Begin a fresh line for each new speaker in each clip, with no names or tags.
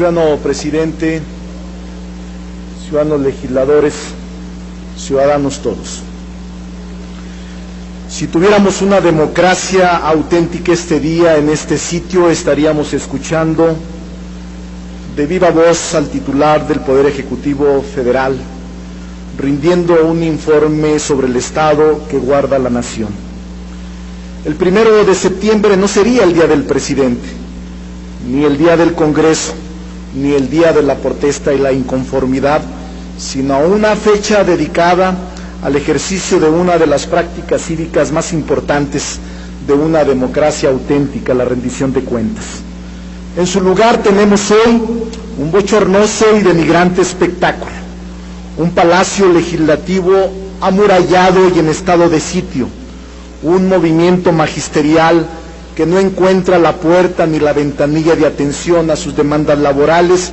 ciudadano presidente, ciudadanos legisladores, ciudadanos todos. Si tuviéramos una democracia auténtica este día en este sitio, estaríamos escuchando de viva voz al titular del Poder Ejecutivo Federal, rindiendo un informe sobre el Estado que guarda la nación. El primero de septiembre no sería el día del presidente, ni el día del Congreso, ni el día de la protesta y la inconformidad, sino una fecha dedicada al ejercicio de una de las prácticas cívicas más importantes de una democracia auténtica, la rendición de cuentas. En su lugar tenemos hoy un bochornoso y denigrante espectáculo, un palacio legislativo amurallado y en estado de sitio, un movimiento magisterial que no encuentra la puerta ni la ventanilla de atención a sus demandas laborales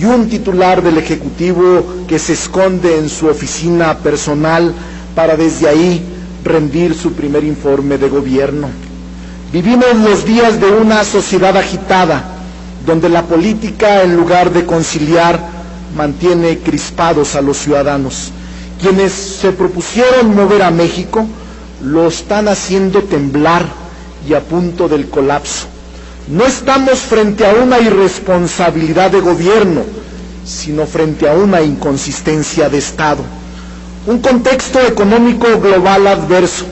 y un titular del Ejecutivo que se esconde en su oficina personal para desde ahí rendir su primer informe de gobierno. Vivimos los días de una sociedad agitada, donde la política, en lugar de conciliar, mantiene crispados a los ciudadanos. Quienes se propusieron mover a México lo están haciendo temblar y a punto del colapso. No estamos frente a una irresponsabilidad de gobierno, sino frente a una inconsistencia de Estado. Un contexto económico global adverso,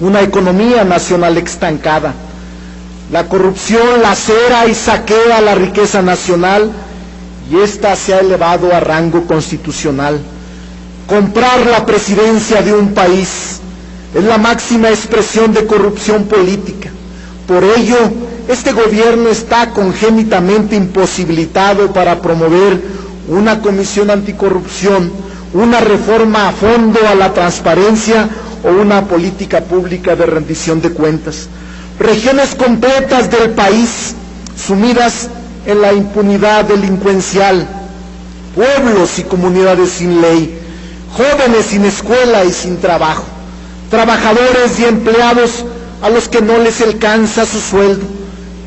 una economía nacional estancada. La corrupción lacera y saquea la riqueza nacional y ésta se ha elevado a rango constitucional. Comprar la presidencia de un país es la máxima expresión de corrupción política. Por ello, este gobierno está congénitamente imposibilitado para promover una comisión anticorrupción, una reforma a fondo a la transparencia o una política pública de rendición de cuentas. Regiones completas del país sumidas en la impunidad delincuencial, pueblos y comunidades sin ley, jóvenes sin escuela y sin trabajo, trabajadores y empleados a los que no les alcanza su sueldo,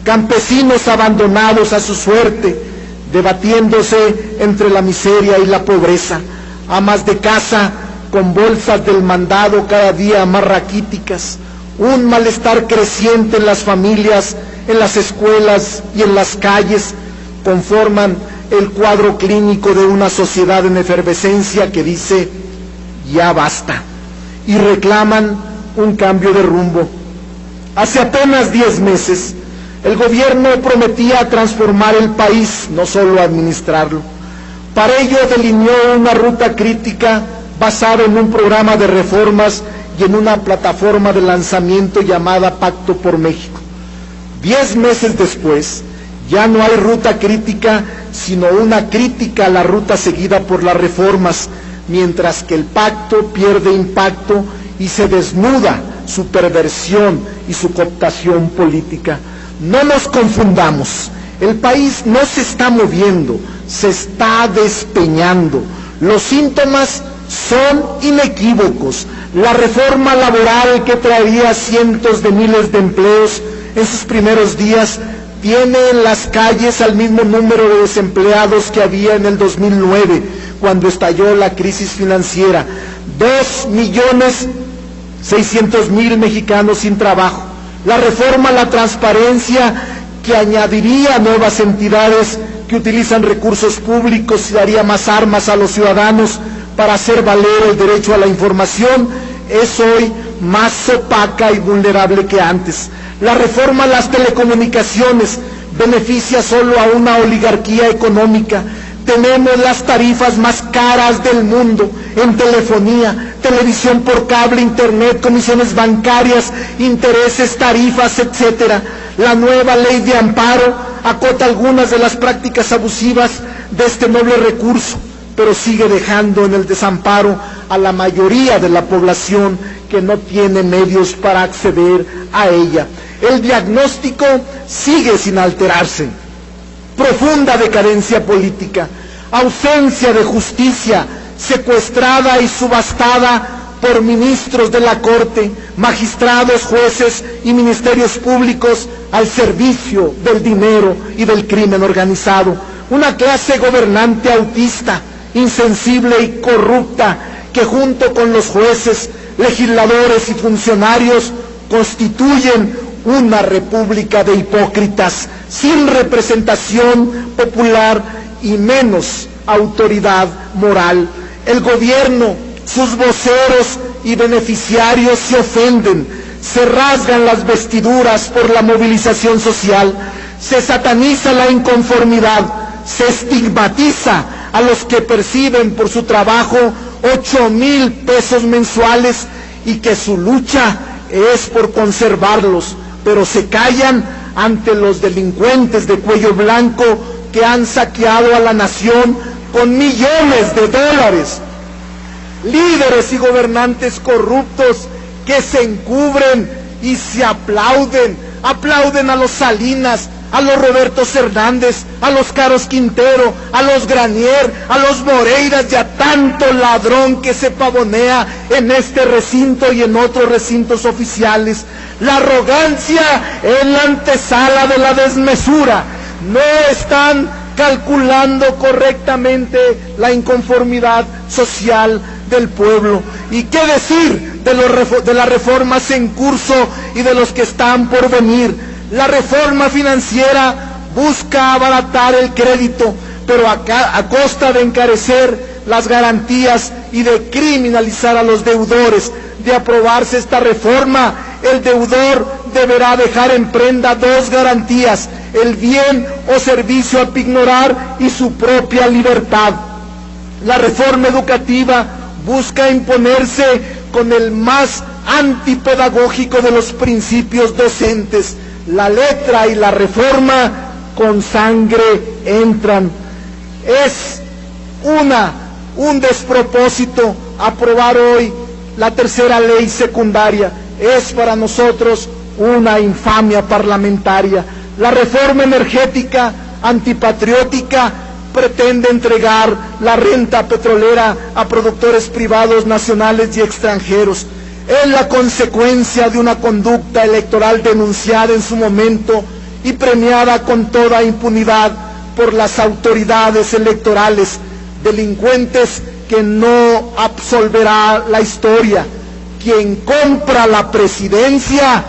campesinos abandonados a su suerte, debatiéndose entre la miseria y la pobreza, amas de casa con bolsas del mandado cada día más raquíticas, un malestar creciente en las familias, en las escuelas y en las calles, conforman el cuadro clínico de una sociedad en efervescencia que dice, ya basta, y reclaman un cambio de rumbo. Hace apenas diez meses, el gobierno prometía transformar el país, no solo administrarlo. Para ello delineó una ruta crítica basada en un programa de reformas y en una plataforma de lanzamiento llamada Pacto por México. Diez meses después, ya no hay ruta crítica, sino una crítica a la ruta seguida por las reformas, mientras que el pacto pierde impacto y se desnuda su perversión y su cooptación política. No nos confundamos, el país no se está moviendo, se está despeñando. Los síntomas son inequívocos. La reforma laboral que traería cientos de miles de empleos en sus primeros días tiene en las calles al mismo número de desempleados que había en el 2009, cuando estalló la crisis financiera. Dos millones seiscientos mil mexicanos sin trabajo. La reforma a la transparencia que añadiría nuevas entidades que utilizan recursos públicos y daría más armas a los ciudadanos para hacer valer el derecho a la información es hoy más opaca y vulnerable que antes. La reforma a las telecomunicaciones beneficia solo a una oligarquía económica. Tenemos las tarifas más caras del mundo en telefonía, televisión por cable, internet, comisiones bancarias, intereses, tarifas, etcétera. La nueva ley de amparo acota algunas de las prácticas abusivas de este noble recurso, pero sigue dejando en el desamparo a la mayoría de la población que no tiene medios para acceder a ella. El diagnóstico sigue sin alterarse. Profunda decadencia política, ausencia de justicia, secuestrada y subastada por ministros de la Corte, magistrados, jueces y ministerios públicos al servicio del dinero y del crimen organizado. una clase gobernante autista, insensible y corrupta, que junto con los jueces, legisladores y funcionarios constituyen una república de hipócritas, sin representación popular y menos autoridad moral. El gobierno, sus voceros y beneficiarios se ofenden, se rasgan las vestiduras por la movilización social, se sataniza la inconformidad, se estigmatiza a los que perciben por su trabajo ocho mil pesos mensuales y que su lucha es por conservarlos, pero se callan ante los delincuentes de cuello blanco que han saqueado a la nación con millones de dólares. Líderes y gobernantes corruptos que se encubren y se aplauden, aplauden a los Salinas, a los Roberto Hernández, a los Caros Quintero, a los Granier, a los Moreiras y a tanto ladrón que se pavonea en este recinto y en otros recintos oficiales. La arrogancia en la antesala de la desmesura. No están calculando correctamente la inconformidad social del pueblo. ¿Y qué decir de, los, de las reformas en curso y de los que están por venir? La reforma financiera busca abaratar el crédito, pero a costa de encarecer las garantías y de criminalizar a los deudores. De aprobarse esta reforma, el deudor deberá dejar en prenda dos garantías, el bien o servicio a pignorar y su propia libertad. La reforma educativa busca imponerse con el más antipedagógico de los principios docentes. La letra y la reforma con sangre entran. Es una, un despropósito aprobar hoy la tercera ley secundaria. Es para nosotros una infamia parlamentaria. La reforma energética antipatriótica pretende entregar la renta petrolera a productores privados nacionales y extranjeros. Es la consecuencia de una conducta electoral denunciada en su momento y premiada con toda impunidad por las autoridades electorales, delincuentes que no absolverá la historia. Quien compra la presidencia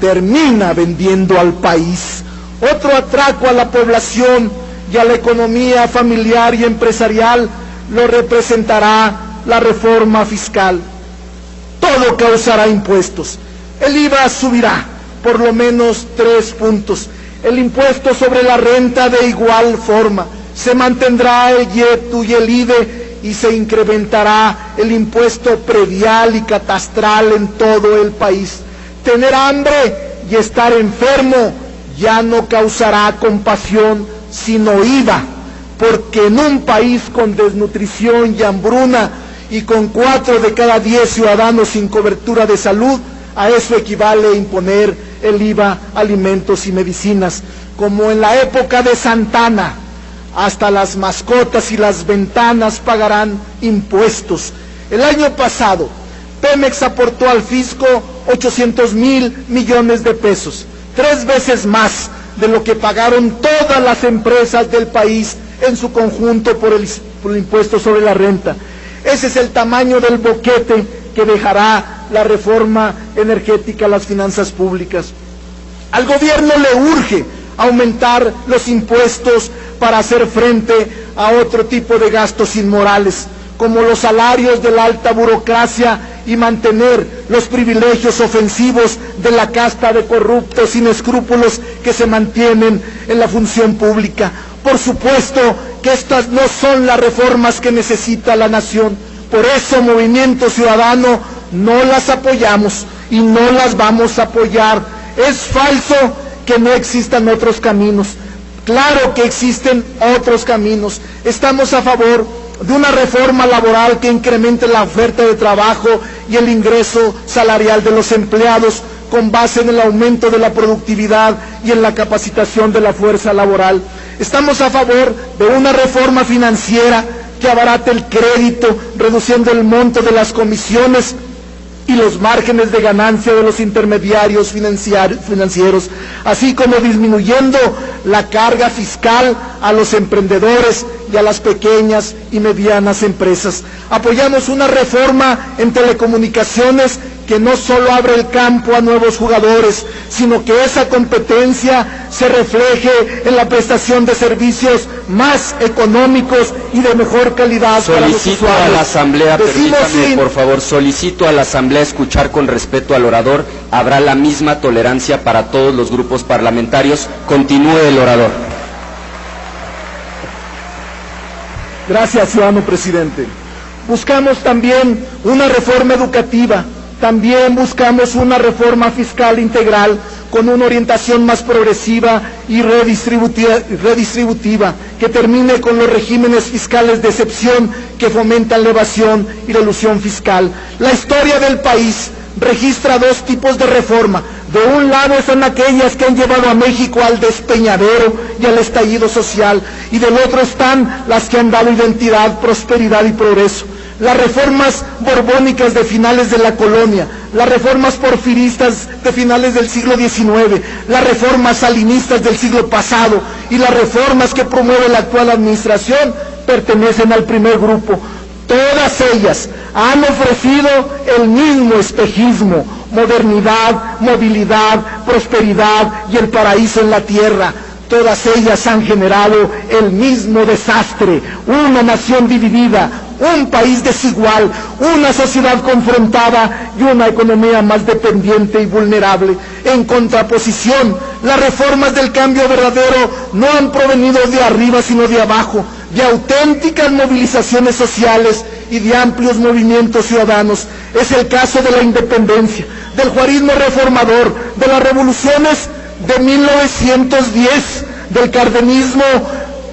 termina vendiendo al país. Otro atraco a la población y a la economía familiar y empresarial lo representará la reforma fiscal. Todo causará impuestos. El IVA subirá por lo menos tres puntos. El impuesto sobre la renta de igual forma. Se mantendrá el IETU y el IDE y se incrementará el impuesto predial y catastral en todo el país. Tener hambre y estar enfermo ya no causará compasión sino IVA, porque en un país con desnutrición y hambruna y con cuatro de cada diez ciudadanos sin cobertura de salud, a eso equivale imponer el IVA alimentos y medicinas, como en la época de Santana, hasta las mascotas y las ventanas pagarán impuestos. El año pasado, Pemex aportó al fisco 800 mil millones de pesos, tres veces más de lo que pagaron todas las empresas del país en su conjunto por el, por el, impuesto sobre la renta. Ese es el tamaño del boquete que dejará la reforma energética a las finanzas públicas. Al gobierno le urge aumentar los impuestos para hacer frente a otro tipo de gastos inmorales, como los salarios de la alta burocracia y mantener los privilegios ofensivos de la casta de corruptos sin escrúpulos que se mantienen en la función pública. Por supuesto que estas no son las reformas que necesita la nación. Por eso, Movimiento Ciudadano, no las apoyamos y no las vamos a apoyar. Es falso que no existan otros caminos. Claro que existen otros caminos. Estamos a favor de una reforma laboral que incremente la oferta de trabajo y el ingreso salarial de los empleados con base en el aumento de la productividad y en la capacitación de la fuerza laboral. Estamos a favor de una reforma financiera que abarate el crédito, reduciendo el monto de las comisiones y los márgenes de ganancia de los intermediarios financieros, así como disminuyendo la carga fiscal a los emprendedores y a las pequeñas y medianas empresas. Apoyamos una reforma en telecomunicaciones que no solo abre el campo a nuevos jugadores, sino que esa competencia se refleje en la prestación de servicios más económicos y de mejor calidad
para los usuarios. a la Asamblea, permítame, por favor, solicito a la Asamblea escuchar con respeto al orador. Habrá la misma tolerancia para todos los grupos parlamentarios. Continúe el orador.
Gracias, ciudadano presidente. Buscamos también una reforma educativa también buscamos una reforma fiscal integral con una orientación más progresiva y redistributiva, que termine con los regímenes fiscales de excepción que fomentan la evasión y la ilusión fiscal. La historia del país registra dos tipos de reforma. De un lado son aquellas que han llevado a México al despeñadero y al estallido social, y del otro están las que han dado identidad, prosperidad y progreso las reformas borbónicas de finales de la colonia, las reformas porfiristas de finales del siglo XIX, las reformas salinistas del siglo pasado y las reformas que promueve la actual administración pertenecen al primer grupo. Todas ellas han ofrecido el mismo espejismo, modernidad, movilidad, prosperidad y el paraíso en la tierra. Todas ellas han generado el mismo desastre, una nación dividida, un país desigual, una sociedad confrontada y una economía más dependiente y vulnerable. En contraposición, las reformas del cambio verdadero no han provenido de arriba sino de abajo, de auténticas movilizaciones sociales y de amplios movimientos ciudadanos. Es el caso de la independencia, del juarismo reformador, de las revoluciones de 1910, del cardenismo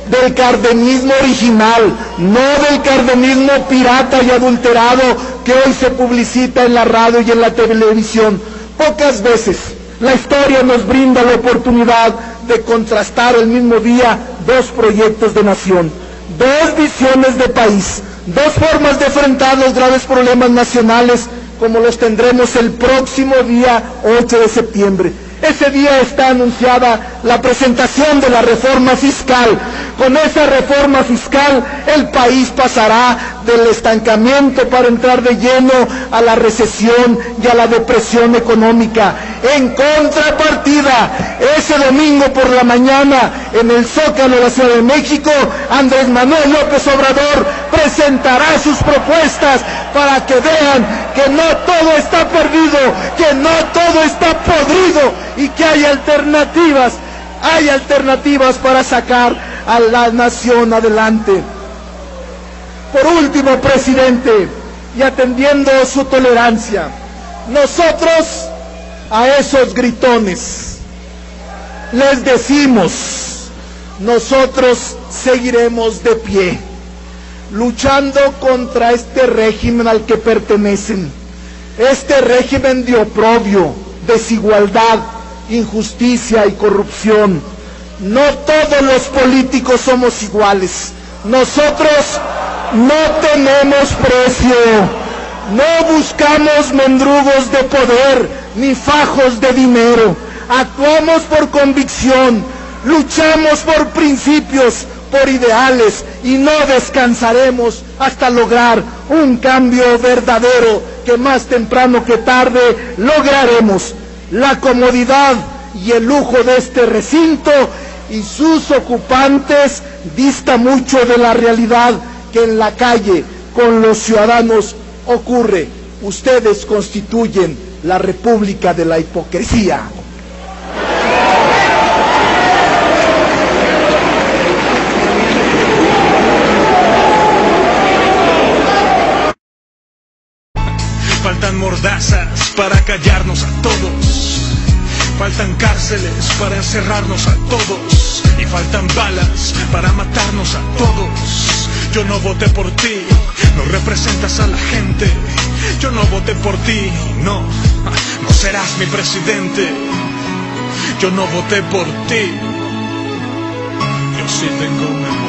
del cardenismo original, no del cardenismo pirata y adulterado que hoy se publicita en la radio y en la televisión. Pocas veces la historia nos brinda la oportunidad de contrastar el mismo día dos proyectos de nación, dos visiones de país, dos formas de enfrentar los graves problemas nacionales como los tendremos el próximo día 8 de septiembre. Ese día está anunciada la presentación de la reforma fiscal. Con esa reforma fiscal el país pasará del estancamiento para entrar de lleno a la recesión y a la depresión económica. En contrapartida, ese domingo por la mañana en el Zócalo de la Ciudad de México, Andrés Manuel López Obrador presentará sus propuestas para que vean que no todo está perdido, que no todo está podrido y que hay alternativas, hay alternativas para sacar a la nación adelante. Por último, presidente, y atendiendo su tolerancia, nosotros a esos gritones les decimos, nosotros seguiremos de pie, luchando contra este régimen al que pertenecen, este régimen de oprobio, desigualdad, injusticia y corrupción. No todos los políticos somos iguales. Nosotros no tenemos precio. No buscamos mendrugos de poder ni fajos de dinero. Actuamos por convicción. Luchamos por principios, por ideales y no descansaremos hasta lograr un cambio verdadero que más temprano que tarde lograremos la comodidad y el lujo de este recinto y sus ocupantes dista mucho de la realidad que en la calle con los ciudadanos ocurre. Ustedes constituyen la República de la Hipocresía.
Faltan mordazas para callarnos a todos. Faltan cárceles para encerrarnos a todos. Y faltan balas para matarnos a todos. Yo no voté por ti, no representas a la gente. Yo no voté por ti, no, no serás mi presidente. Yo no voté por ti. Yo sí tengo una